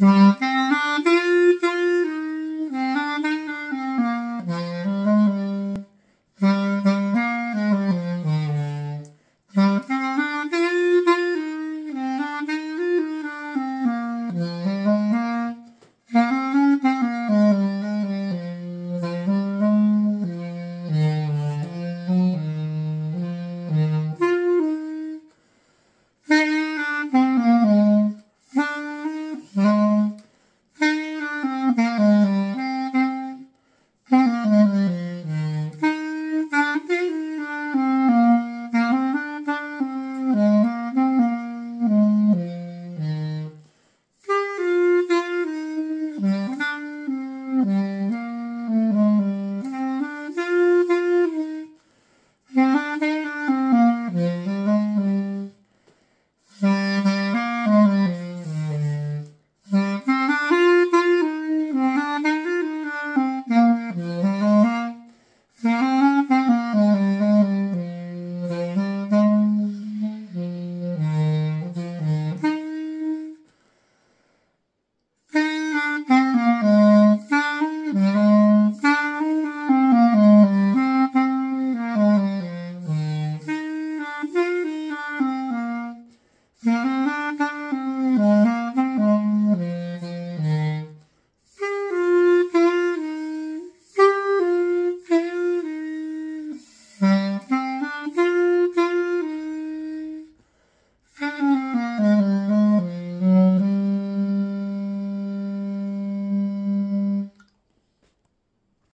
Mm-hmm.